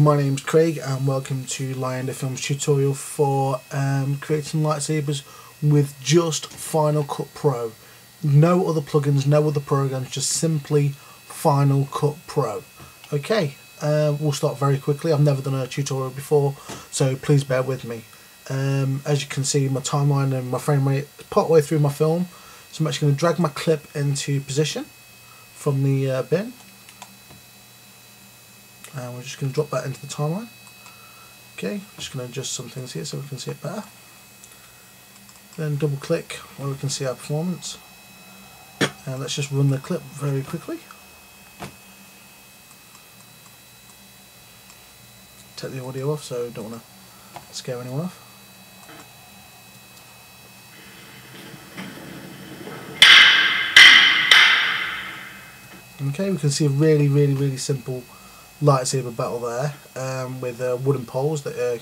My name's Craig and welcome to Lienda Films tutorial for um, creating lightsabers with just Final Cut Pro. No other plugins, no other programs, just simply Final Cut Pro. Okay, uh, we'll start very quickly. I've never done a tutorial before, so please bear with me. Um, as you can see, my timeline and my frame rate part way through my film, so I'm actually going to drag my clip into position from the uh, bin and we're just going to drop that into the timeline. Okay just going to adjust some things here so we can see it better. Then double click where we can see our performance. And let's just run the clip very quickly. Take the audio off so don't want to scare anyone off. Okay we can see a really really really simple lightsaber battle there um, with uh, wooden poles that are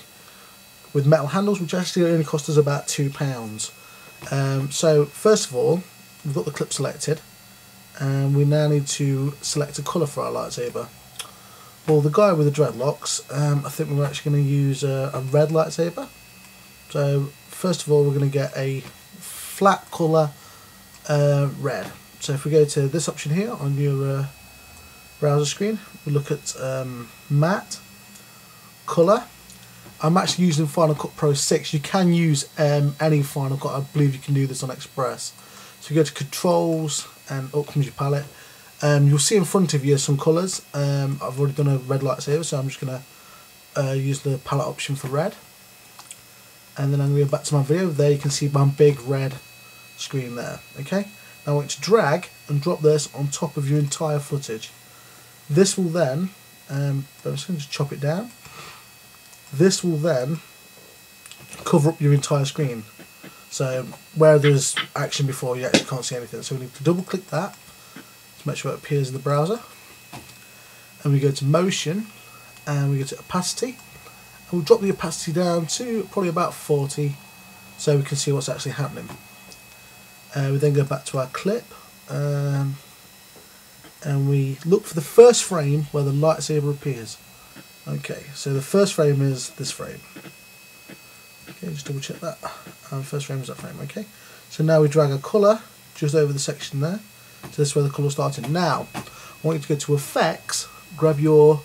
with metal handles which actually only cost us about two pounds. Um, so first of all we've got the clip selected and we now need to select a colour for our lightsaber. Well the guy with the dreadlocks um, I think we're actually going to use a, a, red lightsaber. So first of all we're going to get a flat colour uh, red. So if we go to this option here on your uh, browser screen. We look at um, matte, colour. I'm actually using Final Cut Pro 6. You can use um, any Final Cut. I believe you can do this on Express. So you go to Controls and up comes your palette. Um, you'll see in front of you some colours. Um, I've already done a red lightsaber, so I'm just going to uh, use the palette option for red. And then I'm going to go back to my video. There you can see my big red screen there. Okay. Now I want to drag and drop this on top of your entire footage. This will then, um, I'm just going to chop it down. This will then cover up your entire screen. So where there's action before, you actually can't see anything. So we need to double click that to make sure it appears in the browser. And we go to motion and we go to opacity. And we'll drop the opacity down to probably about 40 so we can see what's actually happening. Uh, we then go back to our clip. Um, and we look for the first frame where the lightsaber appears. Okay, so the first frame is this frame. Okay, just double check that. And first frame is that frame, okay? So now we drag a colour just over the section there. So this is where the colour started. Now, I want you to go to Effects, grab your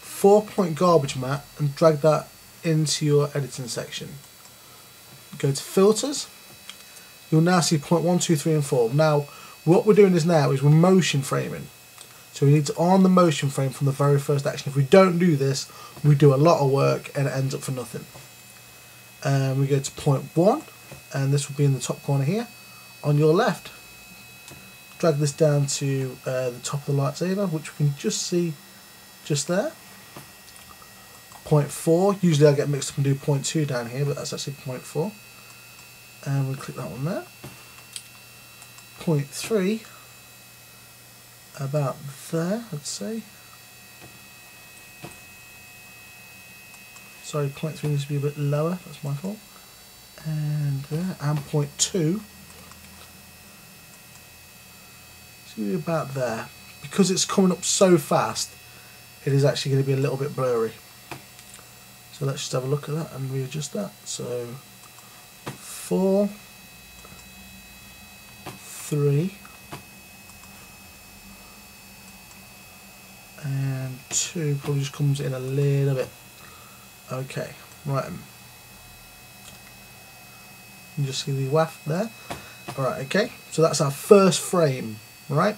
four point garbage matte and drag that into your editing section. Go to Filters. You'll now see point one, two, three, and 4. Now, what we're doing is now is we're motion framing. So we need to arm the motion frame from the very first action. If we don't do this, we do a lot of work and it ends up for nothing. And we go to point one, and this will be in the top corner here, on your left. Drag this down to uh, the top of the lightsaber, which we can just see just there. Point four, usually I get mixed up and do point two down here, but that's actually point four. And we click that one there. Point three, about there, I'd say. Sorry, point three needs to be a bit lower, that's my fault. And there, and point two. See about there. Because it's coming up so fast, it is actually going to be a little bit blurry. So let's just have a look at that and readjust that. So, four, three, and 2 probably just comes in a little bit. Okay, right. You just see the waft there. Alright, okay, so that's our first frame, right?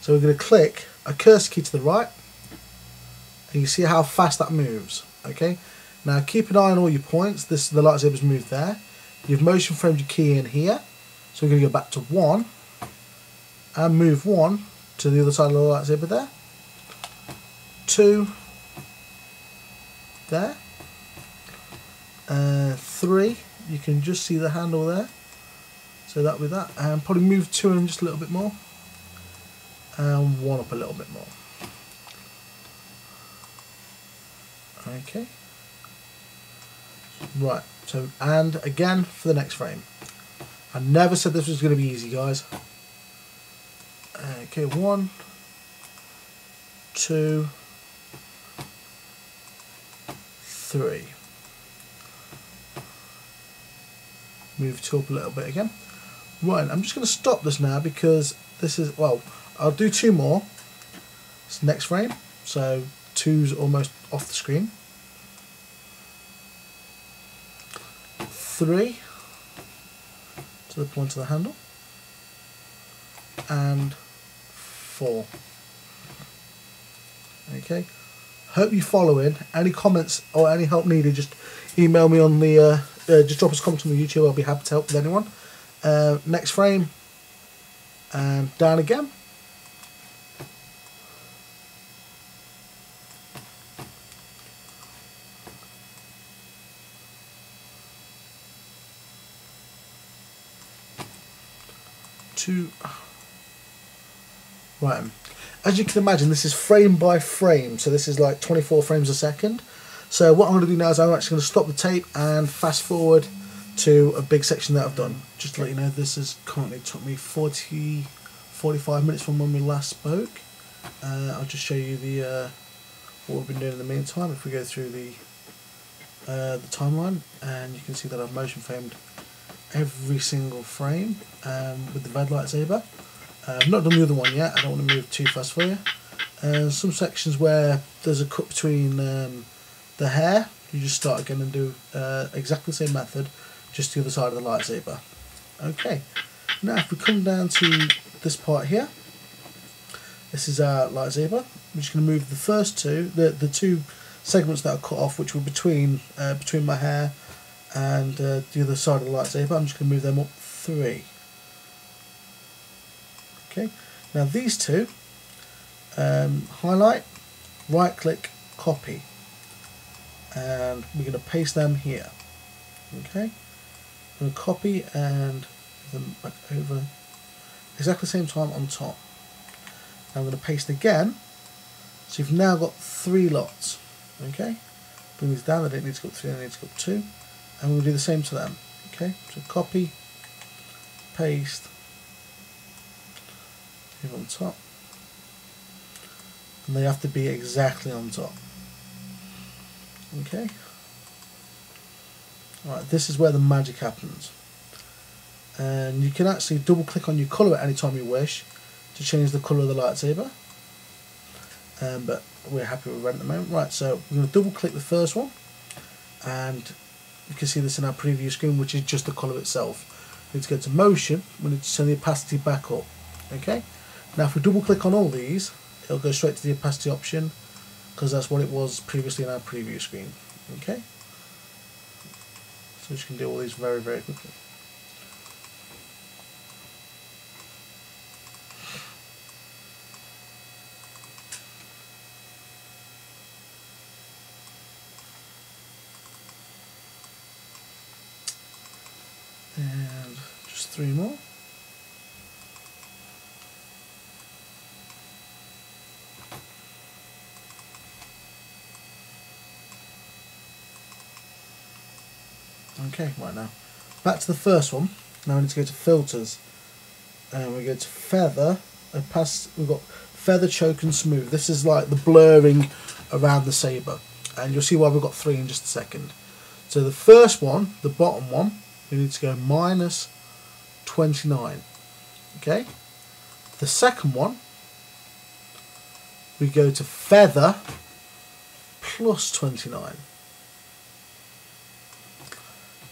So we're going to click a cursor key to the right, and you see how fast that moves, okay? Now keep an eye on all your points, this the lightsaber's moved there. You've motion framed your key in here, so we're going to go back to 1, and move 1 to the other side of the lightsaber there two. There. Uh, three. You can just see the handle there. So that with that and probably move two of them just a little bit more. And one up a little bit more. Okay. Right so and again for the next frame. I never said this was going to be easy guys. Okay one two three. Move two up a little bit again. Right, I'm just going to stop this now because this is, well, I'll do two more. It's next frame, so two's almost off the screen. Three to the point of the handle. And four. Okay. Hope you follow in. Any comments or any help needed, just email me on the, uh, uh, just drop us a comment on the YouTube. I'll be happy to help with anyone. Uh, next frame. And down again. Two. Right. As you can imagine, this is frame by frame, so this is like 24 frames a second. So what I'm going to do now is I'm actually going to stop the tape and fast forward to a big section that I've done. Just to let you know, this has currently took me 40, 45 minutes from when we last spoke. Uh, I'll just show you the uh, what we've been doing in the meantime. If we go through the uh, the timeline, and you can see that I've motion framed every single frame um, with the red lightsaber. I've not done the other one yet, I don't want to move too fast for you. Uh, some sections where there's a cut between um, the hair, you just start again and do uh, exactly the same method, just the other side of the lightsaber. Okay, now if we come down to this part here, this is our lightsaber. I'm just going to move the first two, the, the two segments that are cut off, which were between uh, between my hair and uh, the other side of the lightsaber. I'm just going to move them up three. Okay, now these two, um, highlight, right click, copy, and we're going to paste them here. Okay, I'm going to copy and them back over exactly the same time on top. Now I'm going to paste again, so you've now got three lots. Okay, bring these down, I don't need to go three, I need to go two, and we'll do the same to them. Okay, so copy, paste, here on top. And they have to be exactly on top. Okay? Alright, this is where the magic happens. And you can actually double click on your colour at any time you wish to change the colour of the lightsaber. Um, but we're happy with red at the moment. Right so we're going to double click the first one. And you can see this in our preview screen which is just the colour itself. We need to go to motion. We need to turn the opacity back up. Okay now if we double click on all these, it'll go straight to the opacity option because that's what it was previously in our preview screen. Okay? So you can do all these very, very quickly. And just three more. Okay, right now. Back to the first one. Now we need to go to filters. And we go to feather. And pass, we've got feather, choke and smooth. This is like the blurring around the sabre. And you'll see why we've got three in just a second. So the first one, the bottom one, we need to go minus 29. Okay. The second one, we go to feather plus 29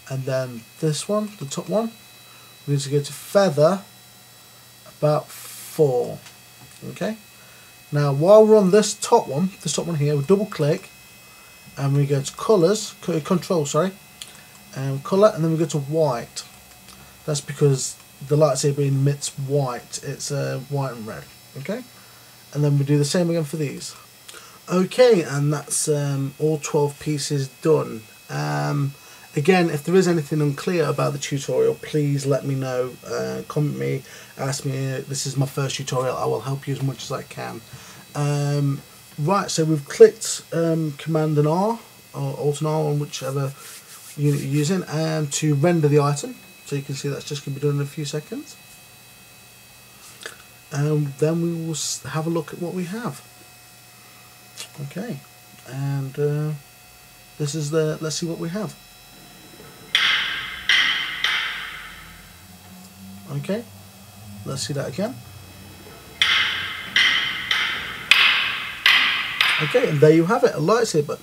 and then this one, the top one, we need to go to feather about four. Okay. Now while we're on this top one, this top one here, we double click and we go to colours, control sorry, and colour and then we go to white. That's because the lightsaber emits white. It's uh, white and red. Okay. And then we do the same again for these. Okay, and that's um, all 12 pieces done. Um, Again, if there is anything unclear about the tutorial, please let me know. Uh, comment me, ask me. This is my first tutorial. I will help you as much as I can. Um, right, so we've clicked um, Command and R, or Alt and R on whichever unit you're using, and to render the item. So you can see that's just going to be done in a few seconds. And then we will have a look at what we have. Okay, and... Uh, this is the let's see what we have okay. Let's see that again. Okay and there you have it. A lightsaber